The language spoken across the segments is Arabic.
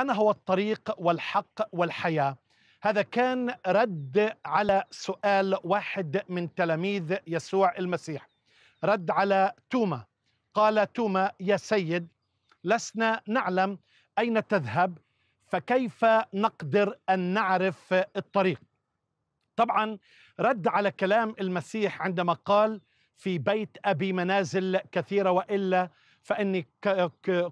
أنا هو الطريق والحق والحياة. هذا كان رد على سؤال واحد من تلاميذ يسوع المسيح. رد على توما. قال توما يا سيد لسنا نعلم أين تذهب فكيف نقدر أن نعرف الطريق? طبعا رد على كلام المسيح عندما قال في بيت أبي منازل كثيرة وإلا فإني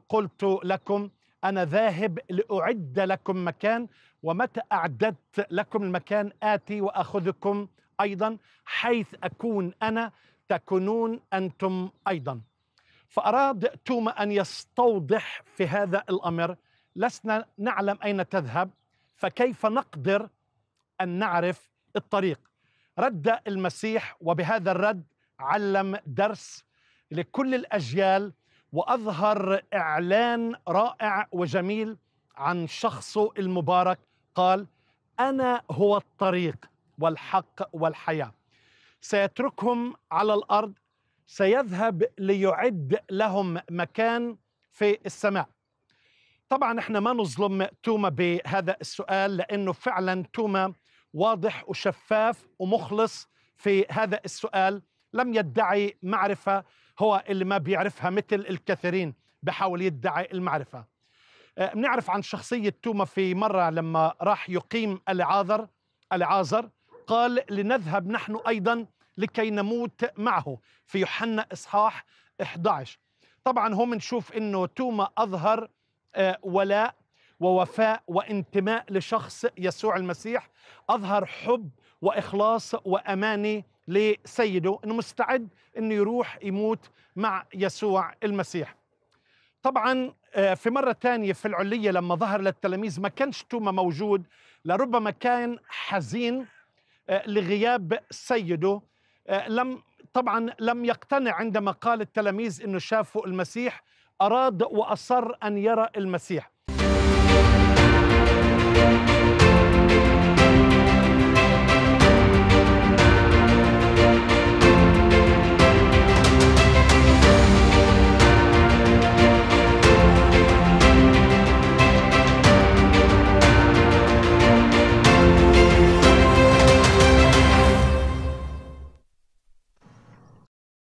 قلت لكم أنا ذاهب لأعد لكم مكان ومتى أعددت لكم المكان آتي وأخذكم أيضا حيث أكون أنا تكونون أنتم أيضا. فاراد توما أن يستوضح في هذا الأمر لسنا نعلم أين تذهب فكيف نقدر أن نعرف الطريق؟ رد المسيح وبهذا الرد علم درس لكل الأجيال وأظهر إعلان رائع وجميل عن شخصه المبارك. قال أنا هو الطريق والحق والحياة. سيتركهم على الأرض سيذهب ليعد لهم مكان في السماء. طبعا إحنا ما نظلم توما بهذا السؤال لأنه فعلا توما واضح وشفاف ومخلص في هذا السؤال. لم يدعي معرفة. هو اللي ما بيعرفها مثل الكثيرين بحاول يدعي المعرفة. بنعرف عن شخصية توما في مرة لما راح يقيم العاذر العازر قال لنذهب نحن أيضا لكي نموت معه في يوحنا إصحاح 11 طبعا هم نشوف إنه توما أظهر ولاء ووفاء وانتماء لشخص يسوع المسيح أظهر حب وإخلاص وأماني لسيده إنه مستعد إنه يروح يموت مع يسوع المسيح. طبعا في مرة تانية في العلية لما ظهر للتلاميذ ما كانش توما موجود لربما كان حزين لغياب سيده لم طبعا لم يقتنع عندما قال التلاميذ إنه شافوا المسيح أراد وأصر أن يرى المسيح.